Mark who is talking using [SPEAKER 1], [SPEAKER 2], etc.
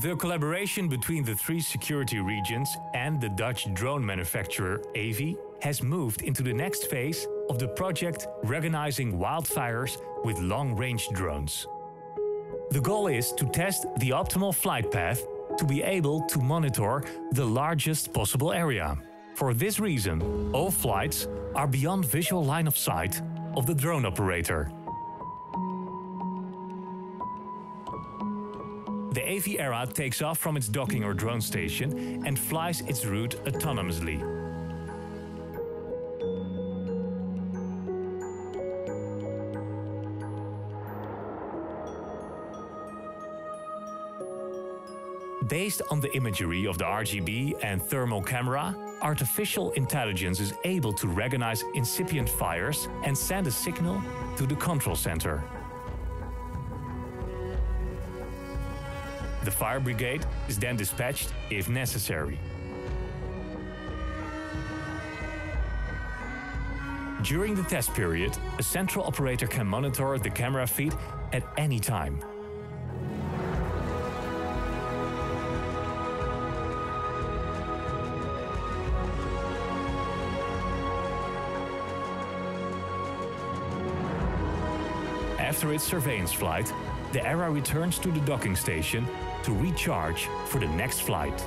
[SPEAKER 1] The collaboration between the three security regions and the Dutch drone manufacturer Avy has moved into the next phase of the project recognizing wildfires with long-range drones. The goal is to test the optimal flight path to be able to monitor the largest possible area. For this reason, all flights are beyond visual line of sight of the drone operator. The Avy Aera takes off from its docking or drone station and flies its route autonomously. Based on the imagery of the RGB and thermal camera, artificial intelligence is able to recognize incipient fires and send a signal to the control center. The fire brigade is then dispatched if necessary. During the test period, a central operator can monitor the camera feed at any time. After its surveillance flight, the Aera returns to the docking station to recharge for the next flight.